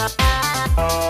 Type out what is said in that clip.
Música